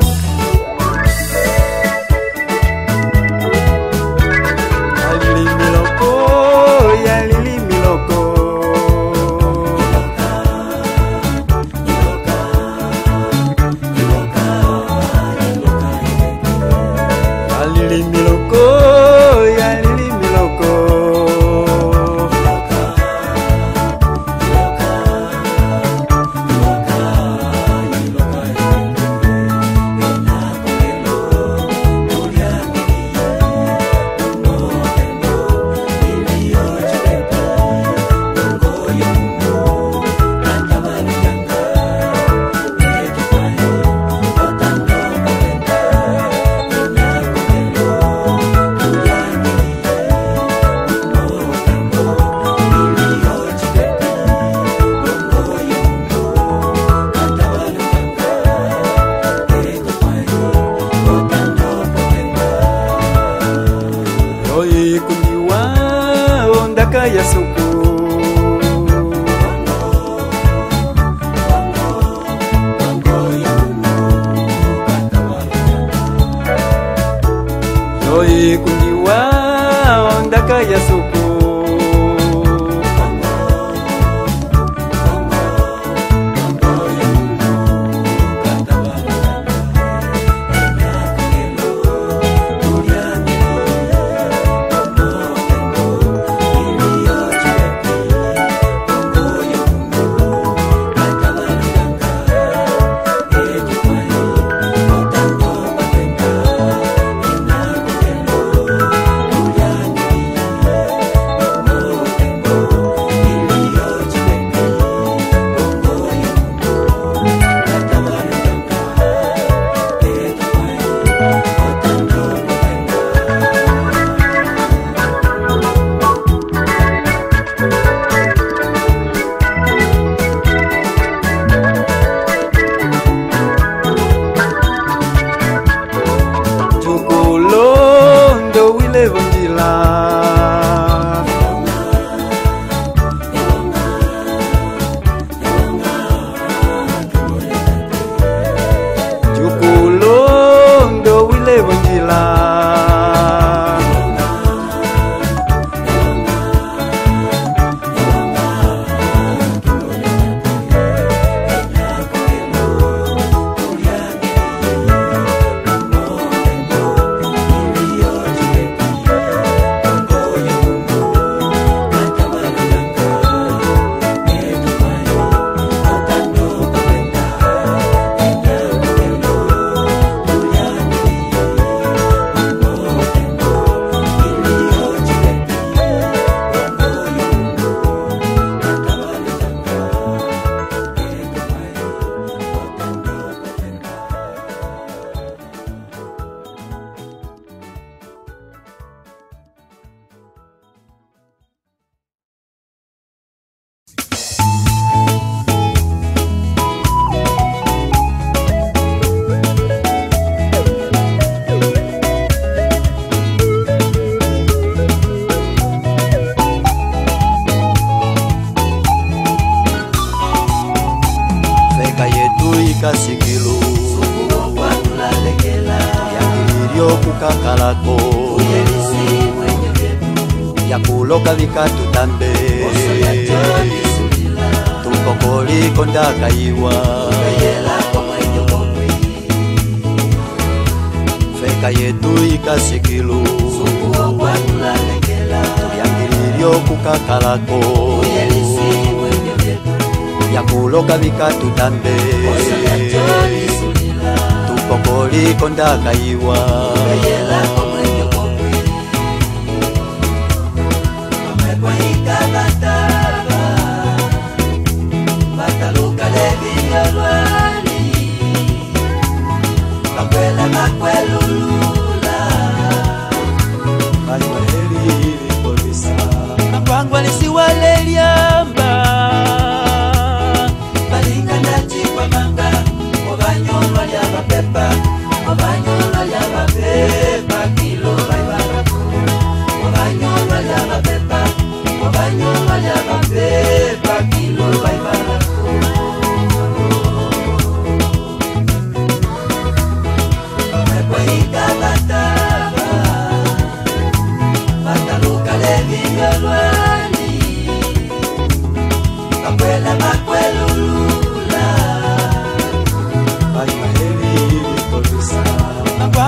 Thank ya syukur Yoi kundiwa onda kaya syukur ya kuloka vikatu tambe tukokoli kondaka iwa feka yetu ikasikilu tuyangililyo kukakalako ya kuloka vikatu tambe tukokoli kondaka iwa Oyela,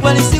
Bali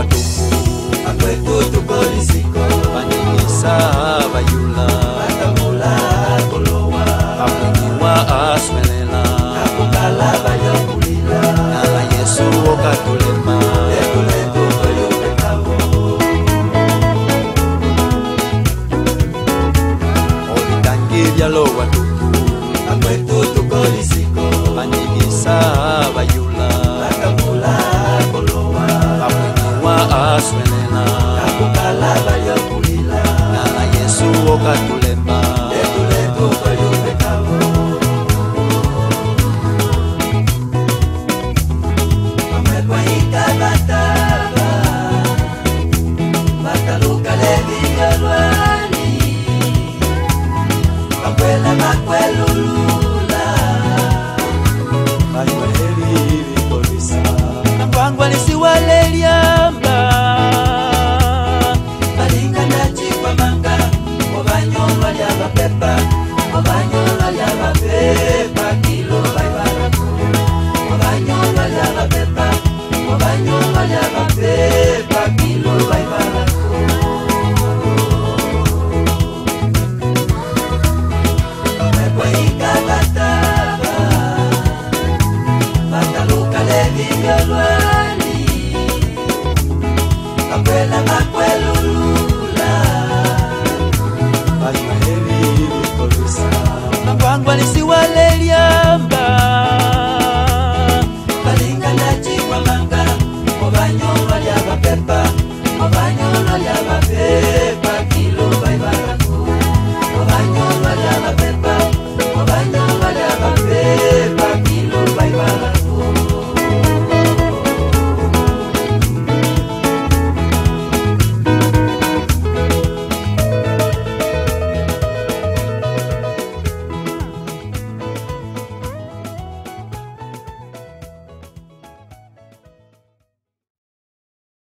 a parecia